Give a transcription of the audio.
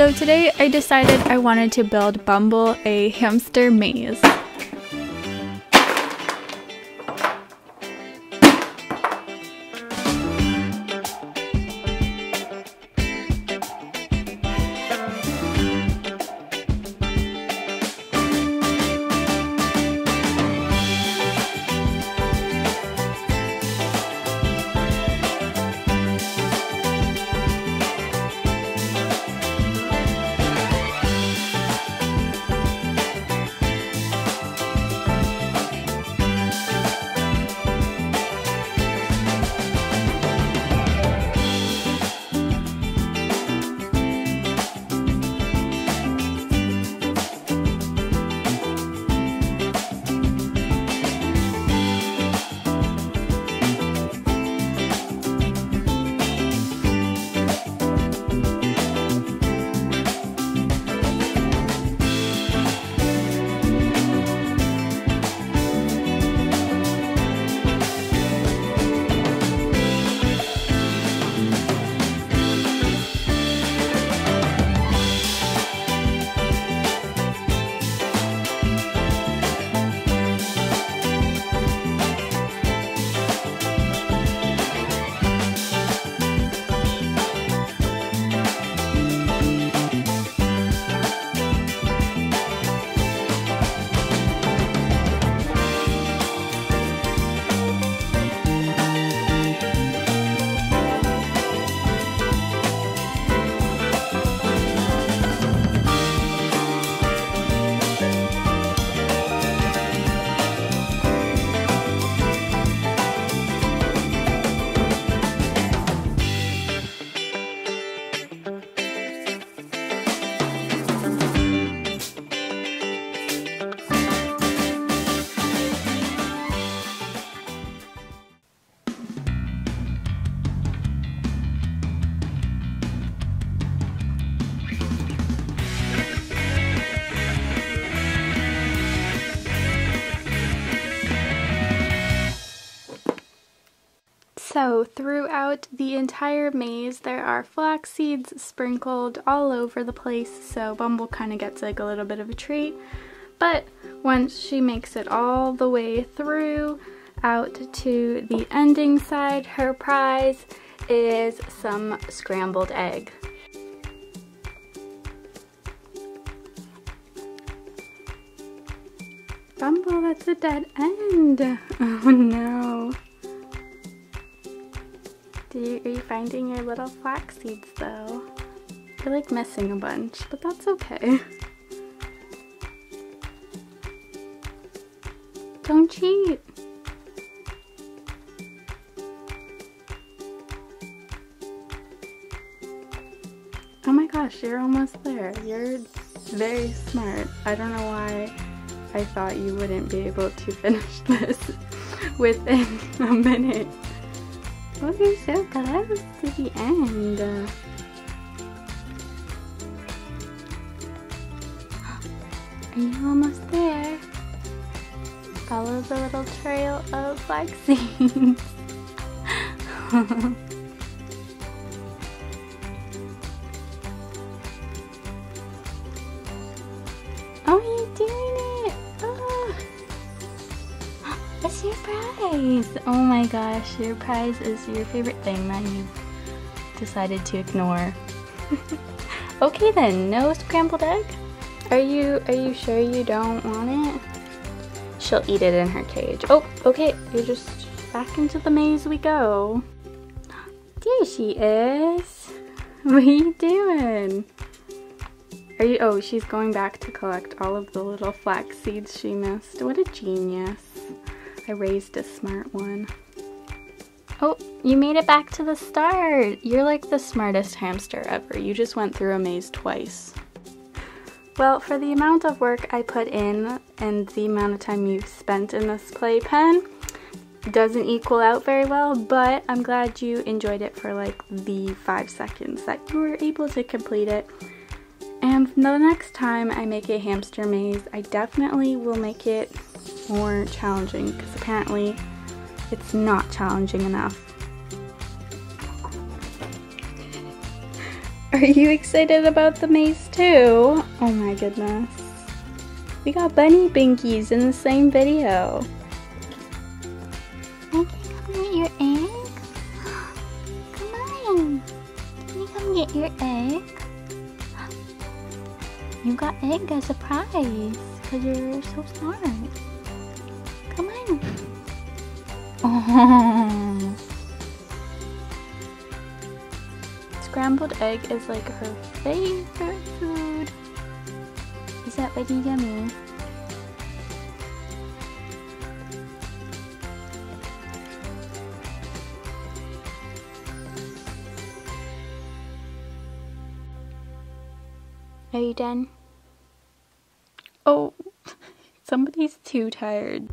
So today I decided I wanted to build Bumble a hamster maze. So throughout the entire maze there are flax seeds sprinkled all over the place so Bumble kind of gets like a little bit of a treat. But once she makes it all the way through out to the ending side, her prize is some scrambled egg. Bumble, that's a dead end. Oh no. You, are you finding your little flax seeds though? You're like missing a bunch, but that's okay. Don't cheat. Oh my gosh, you're almost there. You're very smart. I don't know why I thought you wouldn't be able to finish this within a minute. Oh, you're so close to the end. Are you almost there? Follow the little trail of flax seeds. your oh, prize? Oh my gosh, your prize is your favorite thing that you decided to ignore. okay then, no scrambled egg? Are you are you sure you don't want it? She'll eat it in her cage. Oh, okay, you're just back into the maze we go. There she is. What are you doing? Are you, oh, she's going back to collect all of the little flax seeds she missed. What a genius. I raised a smart one. Oh, you made it back to the start. You're like the smartest hamster ever. You just went through a maze twice. Well, for the amount of work I put in and the amount of time you've spent in this playpen, doesn't equal out very well, but I'm glad you enjoyed it for like the five seconds that you were able to complete it. And the next time I make a hamster maze, I definitely will make it more challenging because apparently it's not challenging enough. Are you excited about the maze too? Oh my goodness. We got bunny binkies in the same video. I come get your egg? Come on. Can you come get your egg? You got egg as a prize because you're so smart. Come on. Oh. Scrambled egg is like her favorite food. Is that really yummy? Are you done? Oh, somebody's too tired.